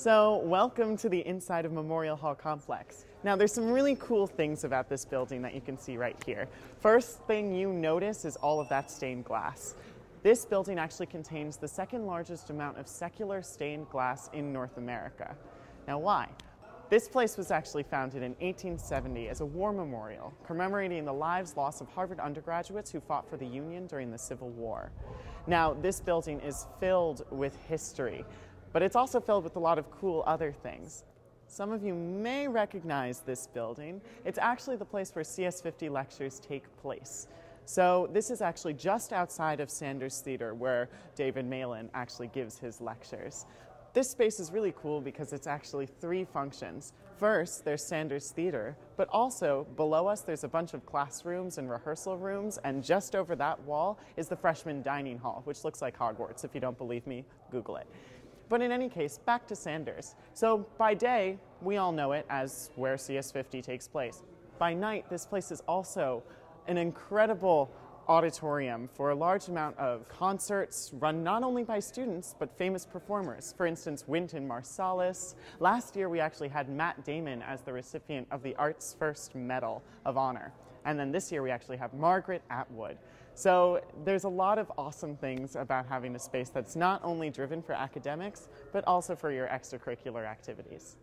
So, welcome to the inside of Memorial Hall Complex. Now, there's some really cool things about this building that you can see right here. First thing you notice is all of that stained glass. This building actually contains the second largest amount of secular stained glass in North America. Now, why? This place was actually founded in 1870 as a war memorial, commemorating the lives lost of Harvard undergraduates who fought for the Union during the Civil War. Now, this building is filled with history. But it's also filled with a lot of cool other things. Some of you may recognize this building. It's actually the place where CS50 lectures take place. So this is actually just outside of Sanders Theater where David Malan actually gives his lectures. This space is really cool because it's actually three functions. First, there's Sanders Theater, but also below us there's a bunch of classrooms and rehearsal rooms, and just over that wall is the freshman dining hall, which looks like Hogwarts. If you don't believe me, Google it. But in any case, back to Sanders. So by day, we all know it as where CS50 takes place. By night, this place is also an incredible auditorium for a large amount of concerts run not only by students but famous performers. For instance, Wynton Marsalis. Last year we actually had Matt Damon as the recipient of the Arts First Medal of Honor. And then this year we actually have Margaret Atwood. So there's a lot of awesome things about having a space that's not only driven for academics, but also for your extracurricular activities.